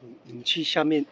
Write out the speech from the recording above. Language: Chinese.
你，你去下面。